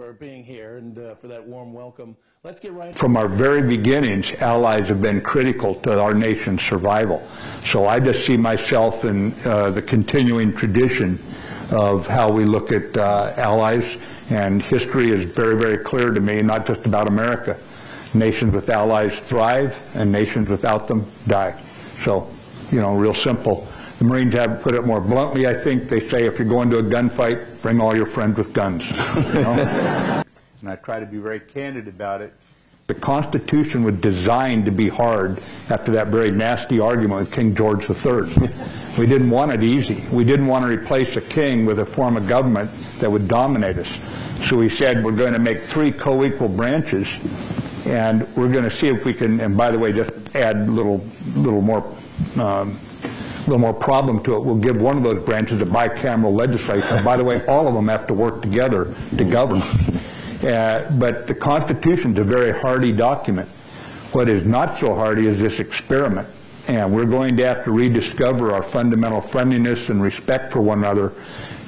for being here and uh, for that warm welcome. Let's get right From our very beginnings, allies have been critical to our nation's survival. So I just see myself in uh, the continuing tradition of how we look at uh, allies, and history is very, very clear to me, not just about America. Nations with allies thrive, and nations without them die. So, you know, real simple. The Marines have put it more bluntly, I think. They say if you're going to a gunfight, bring all your friends with guns. You know? and I try to be very candid about it. The Constitution was designed to be hard after that very nasty argument with King George III. we didn't want it easy. We didn't want to replace a king with a form of government that would dominate us. So we said we're going to make three co-equal branches and we're going to see if we can, and by the way, just add a little, little more um, little more problem to it. We'll give one of those branches a bicameral legislation. By the way, all of them have to work together to govern. Uh, but the Constitution is a very hardy document. What is not so hardy is this experiment. And we're going to have to rediscover our fundamental friendliness and respect for one another.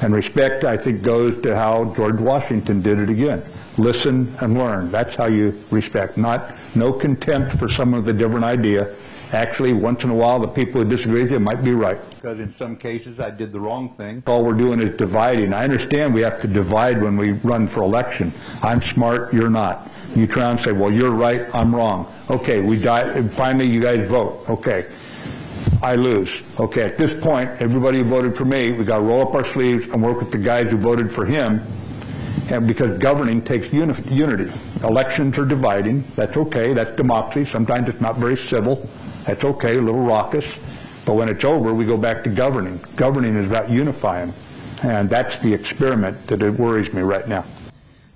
And respect, I think, goes to how George Washington did it again. Listen and learn. That's how you respect. Not no contempt for someone with a different idea. Actually, once in a while, the people who disagree with you might be right. Because in some cases, I did the wrong thing. All we're doing is dividing. I understand we have to divide when we run for election. I'm smart, you're not. You try and say, well, you're right, I'm wrong. Okay, we die, and finally you guys vote. Okay. I lose. Okay, at this point, everybody who voted for me, we got to roll up our sleeves and work with the guys who voted for him and because governing takes uni unity. Elections are dividing. That's okay. That's democracy. Sometimes it's not very civil. That's okay, a little raucous. But when it's over, we go back to governing. Governing is about unifying. And that's the experiment that it worries me right now.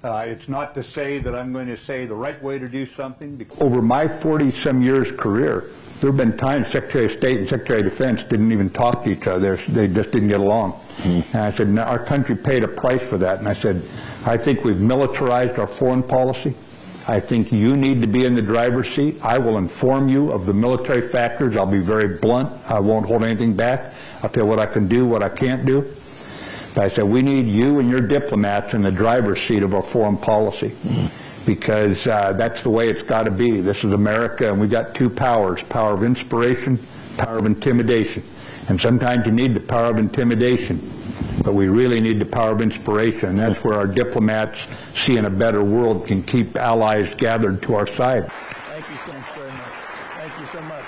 Uh, it's not to say that I'm going to say the right way to do something. Over my 40-some years career, there have been times Secretary of State and Secretary of Defense didn't even talk to each other. They just didn't get along. Mm. And I said, our country paid a price for that. And I said, I think we've militarized our foreign policy. I think you need to be in the driver's seat. I will inform you of the military factors. I'll be very blunt. I won't hold anything back. I'll tell you what I can do, what I can't do. But I said, we need you and your diplomats in the driver's seat of our foreign policy. Because uh, that's the way it's got to be. This is America, and we've got two powers, power of inspiration, power of intimidation. And sometimes you need the power of intimidation but we really need the power of inspiration. That's where our diplomats, seeing a better world, can keep allies gathered to our side. Thank you so much very much. Thank you so much.